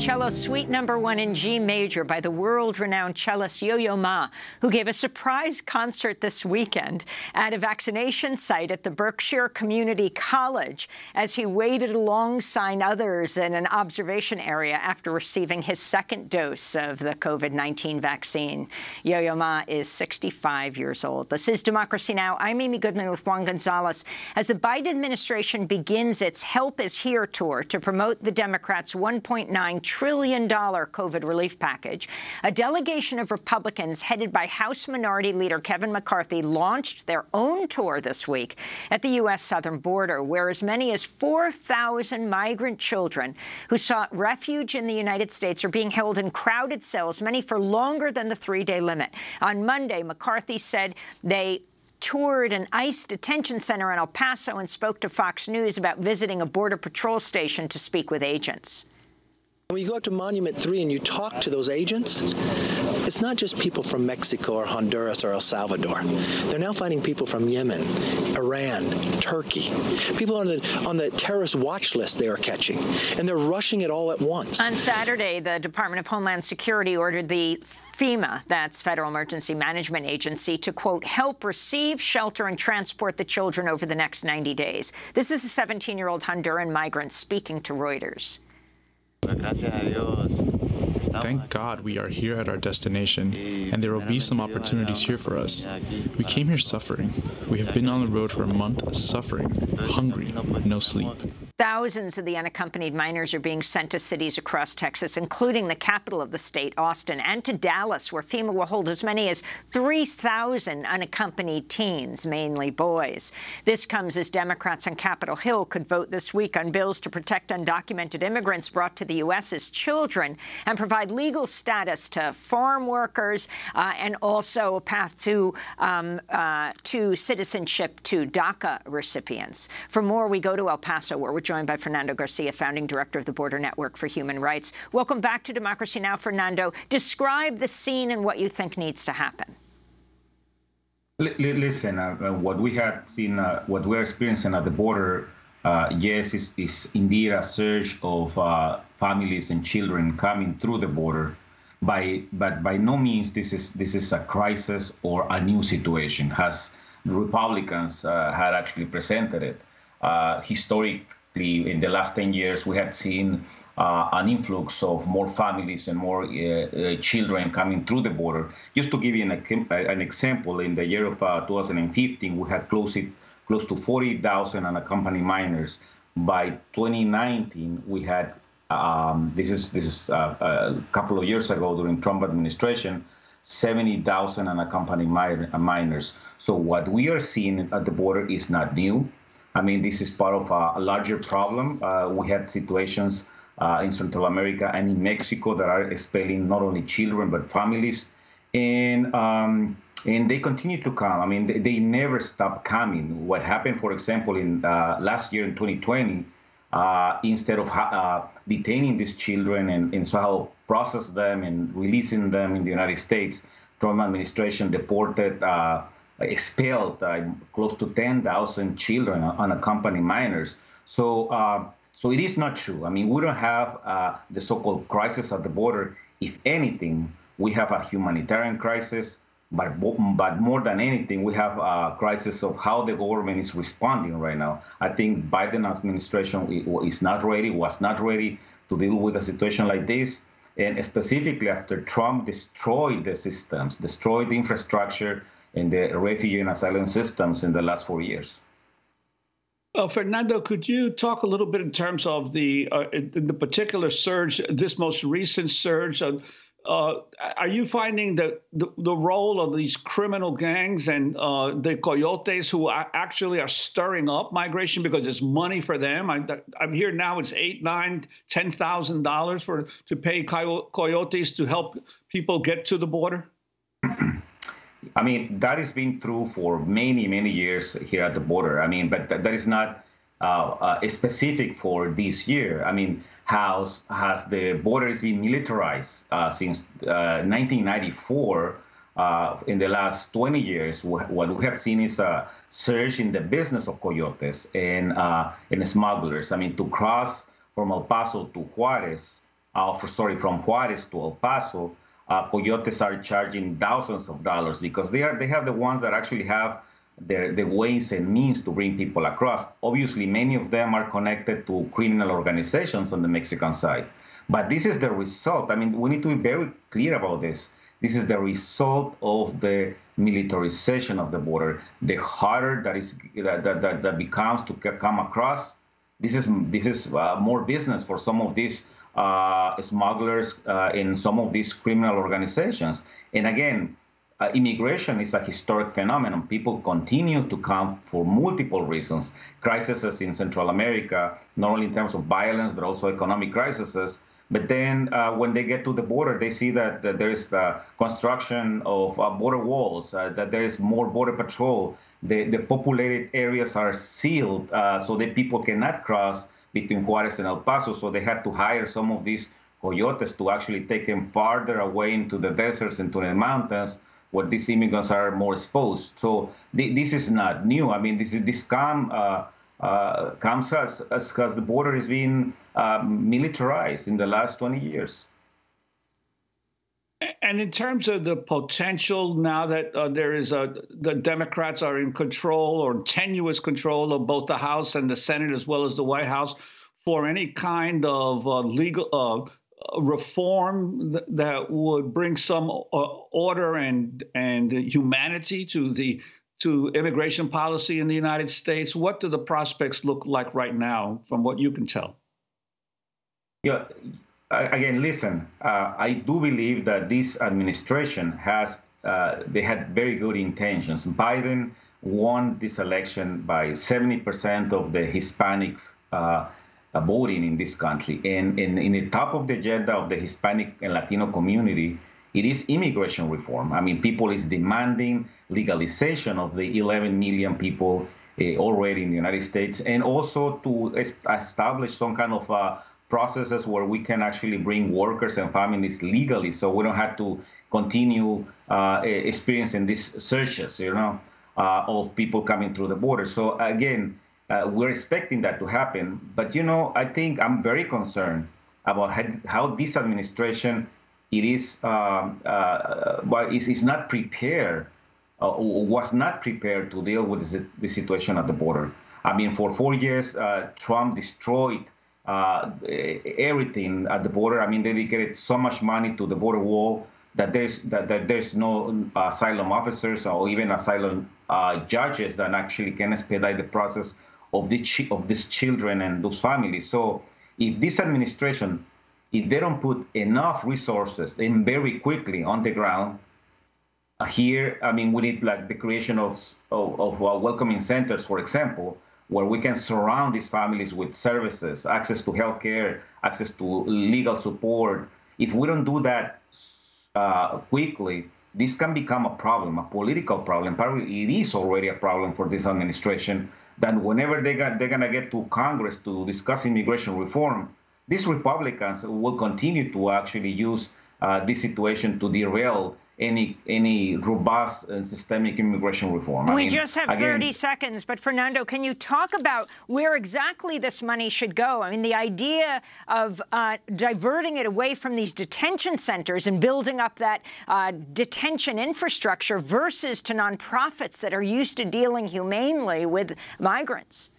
Cello Suite Number One in G Major by the world-renowned cellist Yo-Yo Ma, who gave a surprise concert this weekend at a vaccination site at the Berkshire Community College as he waited alongside others in an observation area after receiving his second dose of the COVID-19 vaccine. Yo-Yo Ma is 65 years old. This is Democracy Now! I'm Amy Goodman with Juan Gonzalez. As the Biden administration begins its Help is Here tour to promote the Democrats' $1.9 trillion COVID relief package, a delegation of Republicans headed by House Minority Leader Kevin McCarthy launched their own tour this week at the U.S. southern border, where as many as 4,000 migrant children who sought refuge in the United States are being held in crowded cells, many for longer than the three-day limit. On Monday, McCarthy said they toured an ICE detention center in El Paso and spoke to Fox News about visiting a Border Patrol station to speak with agents. When you go up to Monument 3 and you talk to those agents, it's not just people from Mexico or Honduras or El Salvador. They're now finding people from Yemen, Iran, Turkey, people on the on the terrorist watch list they are catching, and they're rushing it all at once. On Saturday, the Department of Homeland Security ordered the FEMA, that's Federal Emergency Management Agency, to, quote, help receive, shelter, and transport the children over the next 90 days. This is a 17-year-old Honduran migrant speaking to Reuters. Thank God we are here at our destination, and there will be some opportunities here for us. We came here suffering. We have been on the road for a month, suffering, hungry, no sleep. Thousands of the unaccompanied minors are being sent to cities across Texas, including the capital of the state, Austin, and to Dallas, where FEMA will hold as many as 3,000 unaccompanied teens, mainly boys. This comes as Democrats on Capitol Hill could vote this week on bills to protect undocumented immigrants brought to the U.S. as children and provide legal status to farm workers uh, and also a path to, um, uh, to citizenship to DACA recipients. For more, we go to El Paso, where we're joined by Fernando Garcia, founding director of the Border Network for Human Rights. Welcome back to Democracy Now!, Fernando. Describe the scene and what you think needs to happen. Listen, uh, what we have seen, uh, what we're experiencing at the border, uh, yes, is, is, indeed a surge of uh, families and children coming through the border. By, but by no means this is this is a crisis or a new situation. As Republicans uh, had actually presented it, uh, historic in the last 10 years, we had seen uh, an influx of more families and more uh, uh, children coming through the border. Just to give you an, an example, in the year of uh, 2015, we had close, it, close to 40,000 unaccompanied minors. By 2019, we had um, this is this is uh, a couple of years ago during Trump administration, 70,000 unaccompanied minors. So what we are seeing at the border is not new. I mean, this is part of a, larger problem. Uh, we had situations uh, in Central America and in Mexico that are expelling not only children but families, and um, and they continue to come. I mean, they, they, never stop coming. What happened, for example, in uh, last year in 2020, uh, instead of uh, detaining these children and, and somehow process them and releasing them in the United States, Trump administration deported uh, expelled uh, close to 10,000 children unaccompanied minors. So, uh, so it is not true. I mean, we don't have uh, the so-called crisis at the border. If anything, we have a humanitarian crisis, but, but more than anything, we have a crisis of how the government is responding right now. I think Biden administration is not ready, was not ready to deal with a situation like this. And specifically after Trump destroyed the systems, destroyed the infrastructure, in the refugee and asylum systems in the last four years. Uh, Fernando, could you talk a little bit in terms of the uh, the particular surge, this most recent surge? Of, uh, are you finding that the, the role of these criminal gangs and uh, the coyotes who are actually are stirring up migration because it's money for them? I, am here now; it's eight, nine, ten thousand dollars for to pay coyotes to help people get to the border. I mean, that has been true for many, many years here at the border. I mean, but that, is not uh, uh, specific for this year. I mean, how has the border has been militarized uh, since 1994? Uh, uh, in the last 20 years, what we have seen is a surge in the business of coyotes and, uh, and smugglers. I mean, to cross from El Paso to Juarez, uh, for, sorry, from Juarez to El Paso, uh, coyotes are charging thousands of dollars because they are they have the ones that actually have the, the ways and means to bring people across. Obviously, many of them are connected to criminal organizations on the Mexican side. But this is the result. I mean, we need to be very clear about this. This is the result of the militarization of the border. The harder that is that, that, that becomes to come across, this is this is uh, more business for some of these smugglers uh, in some of these criminal organizations. And again, uh, immigration is a historic phenomenon. People continue to come for multiple reasons. Crises in Central America, not only in terms of violence, but also economic crises. But then uh, when they get to the border, they see that, that there is the construction of uh, border walls, uh, that there is more border patrol. The, the populated areas are sealed uh, so that people cannot cross between Juarez and El Paso. So they had to hire some of these coyotes to actually take them farther away into the deserts, into the mountains, where these immigrants are more exposed. So th this is not new. I mean, this is this come uh, uh, comes as, as, the border is being um, militarized in the last 20 years. And in terms of the potential now that uh, there is a the Democrats are in control or tenuous control of both the House and the Senate as well as the White House for any kind of uh, legal uh, reform th- that would bring some uh, order and and humanity to the to immigration policy in the United States. What do the prospects look like right now, from what you can tell? Yeah, again, listen, uh, I do believe that this administration has, uh, they had very good intentions. Biden won this election by 70% of the Hispanics uh, voting in this country. And, and in the top of the agenda of the Hispanic and Latino community, it is immigration reform. I mean, people is demanding legalization of the 11 million people uh, already in the United States, and also to establish some kind of uh, processes where we can actually bring workers and families legally, so we don't have to continue uh, experiencing these searches, you know, uh, of people coming through the border. So again, uh, we're expecting that to happen. But you know, I think I'm very concerned about how, this administration it is um, uh, well, is, is not prepared uh, was not prepared to deal with the, the situation at the border. I mean, for four years, uh, Trump destroyed uh, everything at the border. I mean, they dedicated so much money to the border wall that there's that, that there's no asylum officers or even asylum uh, judges that actually can expedite the process of the of these children and those families. So, if this administration, if they don't put enough resources and very quickly on the ground, uh, here, I mean, we need like the creation of of, of uh, welcoming centers, for example, where we can surround these families with services, access to healthcare, access to legal support. If we don't do that uh, quickly, this can become a problem, a political problem. Probably it is already a problem for this administration. That whenever they got, they're gonna get to Congress to discuss immigration reform, these Republicans will continue to actually use uh, this situation to derail any any robust and systemic immigration reform. We I mean, just have again, 30 seconds, but Fernando, can you talk about where exactly this money should go? I mean, the idea of uh, diverting it away from these detention centers and building up that uh, detention infrastructure versus to nonprofits that are used to dealing humanely with migrants.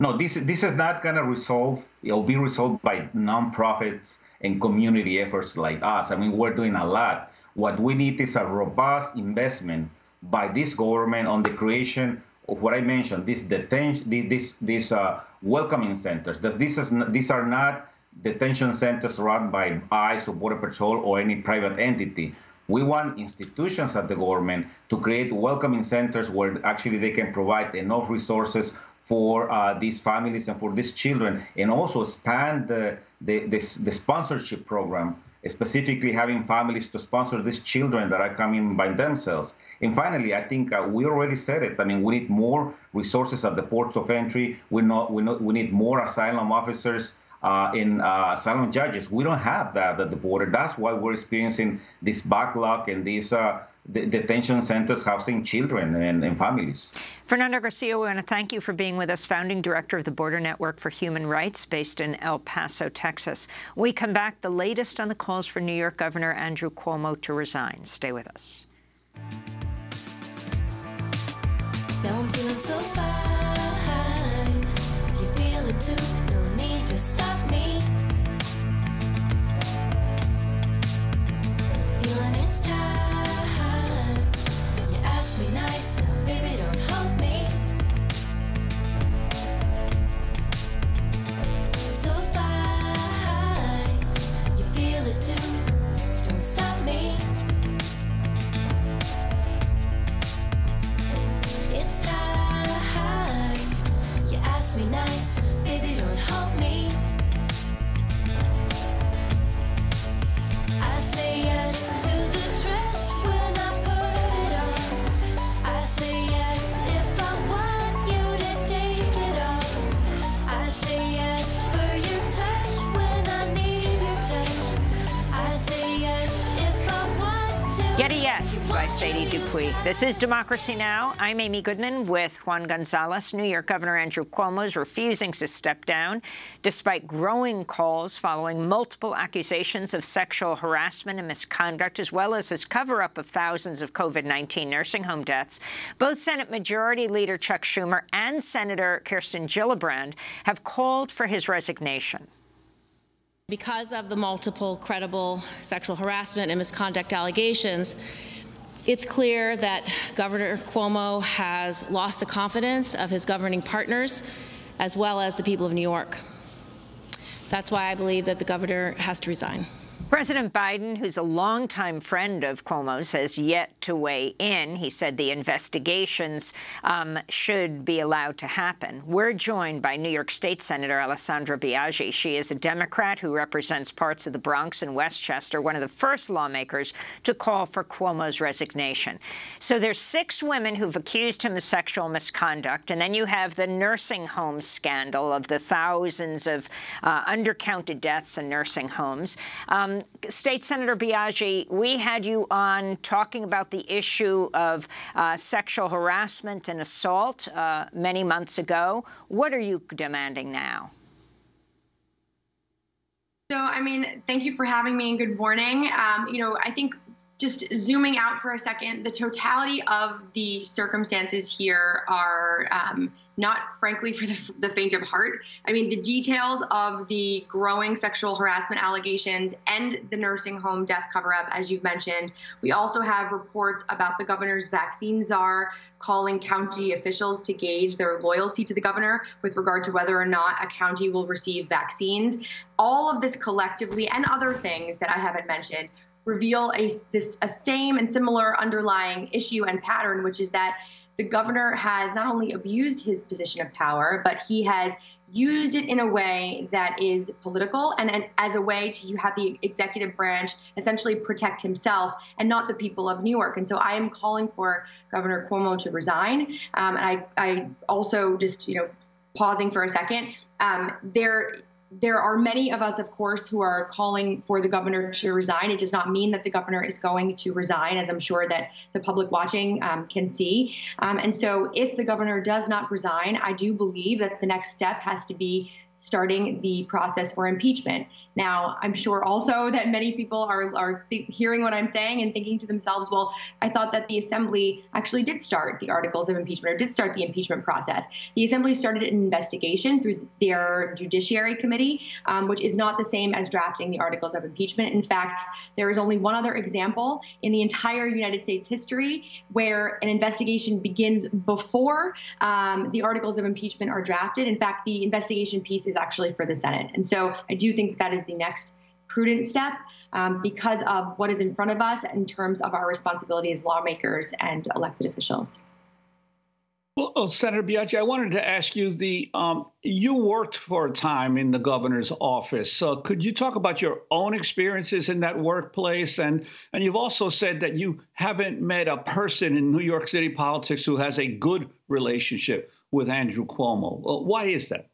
No, this this is not going to resolve. It'll be resolved by nonprofits and community efforts like us. I mean, we're doing a lot what we need is a robust investment by this government on the creation of what I mentioned, these detention, these these uh, welcoming centers. That this is these are not detention centers run by ICE or Border Patrol or any private entity. We want institutions at the government to create welcoming centers where actually they can provide enough resources for uh, these families and for these children, and also expand the the, the, the sponsorship program specifically having families to sponsor these children that are coming by themselves. And finally, I think uh, we already said it. I mean, we need more resources at the ports of entry. We, not, we, not, we need more asylum officers. Uh, uh, in uh, asylum judges. We don't have that at the border. That's why we're experiencing this backlog and these detention centers housing children and, and, families. Fernando Garcia, we want to thank you for being with us, founding director of the Border Network for Human Rights based in El Paso, Texas. When we come back, the latest on the calls for New York Governor Andrew Cuomo to resign. Stay with us. Now I'm feeling by Sadie Dupuis. This is Democracy Now! I'm Amy Goodman with Juan Gonzalez. New York Governor Andrew Cuomo is refusing to step down, despite growing calls following multiple accusations of sexual harassment and misconduct, as well as his cover-up of thousands of COVID-19 nursing home deaths. Both Senate Majority Leader Chuck Schumer and Senator Kirsten Gillibrand have called for his resignation. Because of the multiple credible sexual harassment and misconduct allegations, it's clear that Governor Cuomo has lost the confidence of his governing partners as well as the people of New York. That's why I believe that the governor has to resign. President Biden, who's a longtime friend of Cuomo's, has yet to weigh in. He said the investigations um, should be allowed to happen. We're joined by New York State Senator Alessandra Biaggi. She is a Democrat who represents parts of the Bronx and Westchester, one of the first lawmakers to call for Cuomo's resignation. So there's six women who've accused him of sexual misconduct, and then you have the nursing home scandal of the thousands of uh, undercounted deaths in nursing homes. Um, State Senator Biaggi, we had you on talking about the issue of uh, sexual harassment and assault uh, many months ago. What are you demanding now? So, I mean, thank you for having me and good morning. Um, you know, I think just zooming out for a second, the totality of the circumstances here are um, not, frankly, for the, the, faint of heart. I mean, the details of the growing sexual harassment allegations and the nursing home death cover up, as you've mentioned. We also have reports about the governor's vaccine czar calling county officials to gauge their loyalty to the governor with regard to whether or not a county will receive vaccines. All of this collectively and other things that I haven't mentioned reveal a this a same and similar underlying issue and pattern, which is that the governor has not only abused his position of power, but he has used it in a way that is political and, and, as a way to have the executive branch essentially protect himself and not the people of New York. And so I am calling for Governor Cuomo to resign. Um, and I, I also just, you know, pausing for a second. Um, there there are many of us, of course, who are calling for the governor to resign. It does not mean that the governor is going to resign, as I'm sure that the public watching um, can see. Um, and so, if the governor does not resign, I do believe that the next step has to be starting the process for impeachment. Now, I'm sure also that many people are, are hearing what I'm saying and thinking to themselves, well, I thought that the Assembly actually did start the articles of impeachment or did start the impeachment process. The Assembly started an investigation through their Judiciary Committee, um, which is not the same as drafting the articles of impeachment. In fact, there is only one other example in the entire United States history where an investigation begins before um, the articles of impeachment are drafted. In fact, the investigation piece is actually for the Senate. And so I do think that, that is the next prudent step um, because of what is in front of us in terms of our responsibility as lawmakers and elected officials. Well, oh, Senator Biaggi, I wanted to ask you the um, you worked for a time in the governor's office. So could you talk about your own experiences in that workplace? And and you've also said that you haven't met a person in New York City politics who has a good relationship with Andrew Cuomo. Well, why is that?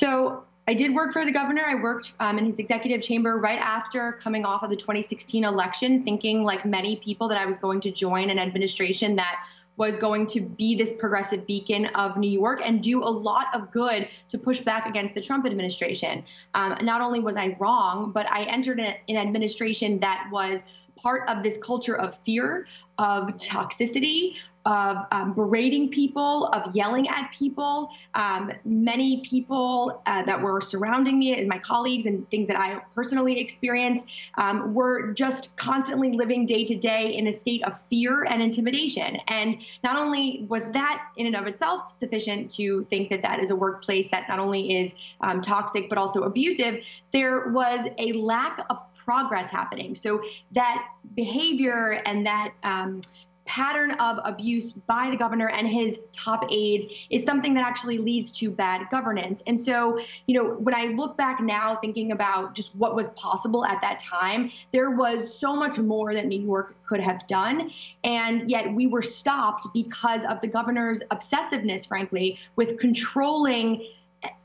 So I did work for the governor. I worked um, in his executive chamber right after coming off of the 2016 election, thinking, like many people, that I was going to join an administration that was going to be this progressive beacon of New York and do a lot of good to push back against the Trump administration. Um, not only was I wrong, but I entered an administration that was part of this culture of fear, of toxicity, of um, berating people, of yelling at people. Um, many people uh, that were surrounding me, as my colleagues, and things that I personally experienced, um, were just constantly living day to day in a state of fear and intimidation. And not only was that in and of itself sufficient to think that that is a workplace that not only is um, toxic but also abusive, there was a lack of progress happening. So that behavior and that um, pattern of abuse by the governor and his top aides is something that actually leads to bad governance. And so, you know, when I look back now thinking about just what was possible at that time, there was so much more that New York could have done. And yet we were stopped because of the governor's obsessiveness, frankly, with controlling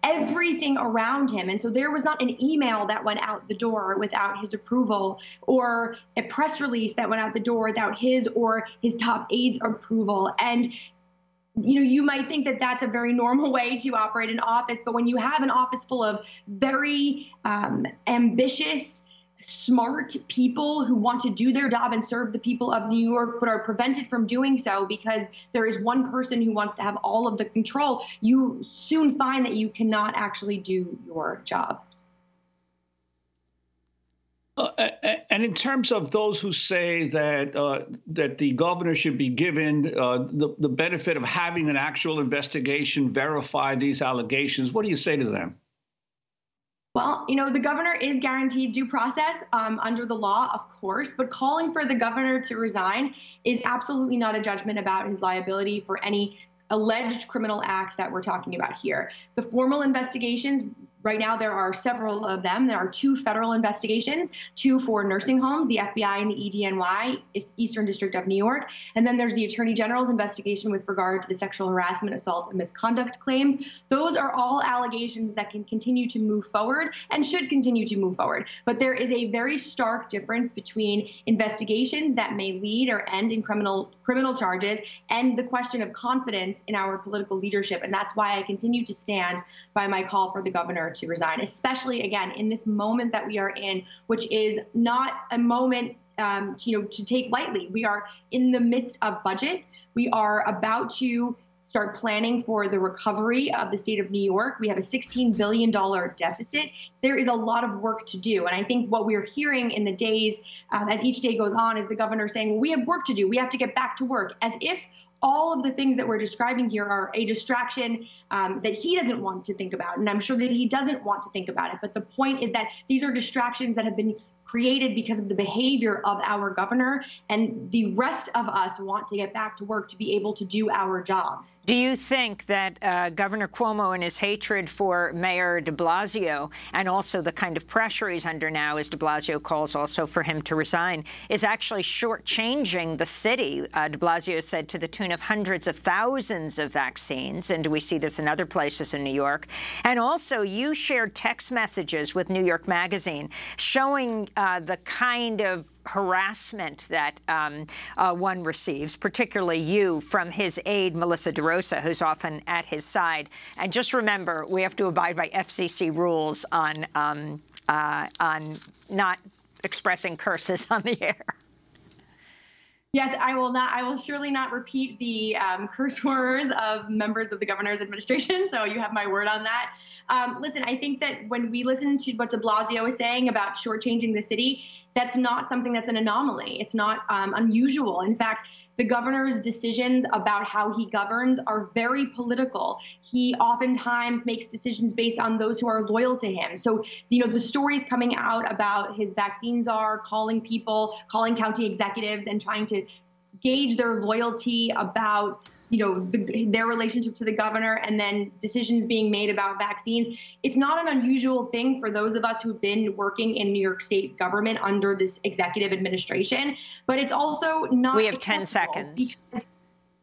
everything around him. And so there was not an email that went out the door without his approval or a press release that went out the door without his or his top aides approval. And you know, you might think that that's a very normal way to operate an office, but when you have an office full of very um, ambitious, smart people who want to do their job and serve the people of New York, but are prevented from doing so because there is one person who wants to have all of the control, you soon find that you cannot actually do your job. Uh, and in terms of those who say that uh, that the governor should be given uh, the, the benefit of having an actual investigation verify these allegations, what do you say to them? Well, you know, the governor is guaranteed due process um, under the law, of course, but calling for the governor to resign is absolutely not a judgment about his liability for any alleged criminal act that we're talking about here. The formal investigations Right now, there are several of them. There are two federal investigations, two for nursing homes, the FBI and the EDNY, Eastern District of New York. And then there's the Attorney General's investigation with regard to the sexual harassment, assault, and misconduct claims. Those are all allegations that can continue to move forward and should continue to move forward. But there is a very stark difference between investigations that may lead or end in criminal criminal charges and the question of confidence in our political leadership. And that's why I continue to stand by my call for the governor to resign, especially again in this moment that we are in, which is not a moment um, to, you know to take lightly. We are in the midst of budget. We are about to start planning for the recovery of the state of New York. We have a $16 billion deficit. There is a lot of work to do. And I think what we're hearing in the days um, as each day goes on is the governor saying, well, we have work to do. We have to get back to work, as if all of the things that we're describing here are a distraction um, that he doesn't want to think about. And I'm sure that he doesn't want to think about it. But the point is that these are distractions that have been created because of the behavior of our governor. And the rest of us want to get back to work to be able to do our jobs. Do you think that uh, Governor Cuomo and his hatred for Mayor de Blasio and also the kind of pressure he's under now, as de Blasio calls also for him to resign, is actually shortchanging the city? Uh, de Blasio said to the tune of hundreds of thousands of vaccines. And we see this in other places in New York. And also, you shared text messages with New York Magazine showing uh, the kind of harassment that um, uh, one receives, particularly you, from his aide, Melissa DeRosa, who's often at his side. And just remember, we have to abide by FCC rules on, um, uh, on not expressing curses on the air. Yes, I will not. I will surely not repeat the um, curse words of members of the governor's administration. So you have my word on that. Um, listen, I think that when we listen to what De Blasio is saying about shortchanging the city, that's not something that's an anomaly. It's not um, unusual. In fact, the governor's decisions about how he governs are very political. He oftentimes makes decisions based on those who are loyal to him. So, you know, the stories coming out about his vaccines are calling people, calling county executives, and trying to gauge their loyalty about you know the, their relationship to the governor and then decisions being made about vaccines it's not an unusual thing for those of us who've been working in new york state government under this executive administration but it's also not we have 10 seconds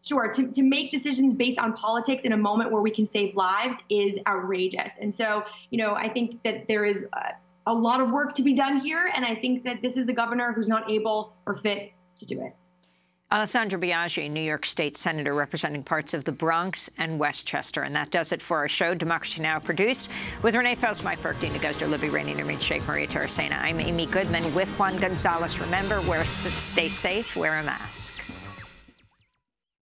sure, to, to make decisions based on politics in a moment where we can save lives is outrageous. And so, you know, I think that there is a, a lot of work to be done here. And I think that this is a governor who's not able or fit to do it. Alessandra Biaggi, New York State Senator representing parts of the Bronx and Westchester. And that does it for our show, Democracy Now! produced with Renee Feltz, Mike Burke, Dina Guzder, Libby Rainey, Nermeen Sheikh, Maria Taracena. I'm Amy Goodman with Juan Gonzalez. Remember, wear, stay safe, wear a mask.